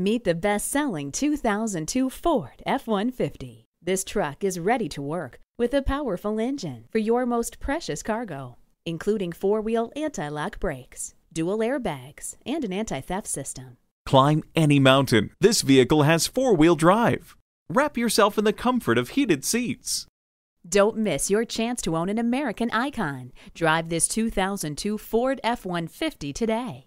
Meet the best-selling 2002 Ford F-150. This truck is ready to work with a powerful engine for your most precious cargo, including four-wheel anti-lock brakes, dual airbags, and an anti-theft system. Climb any mountain. This vehicle has four-wheel drive. Wrap yourself in the comfort of heated seats. Don't miss your chance to own an American icon. Drive this 2002 Ford F-150 today.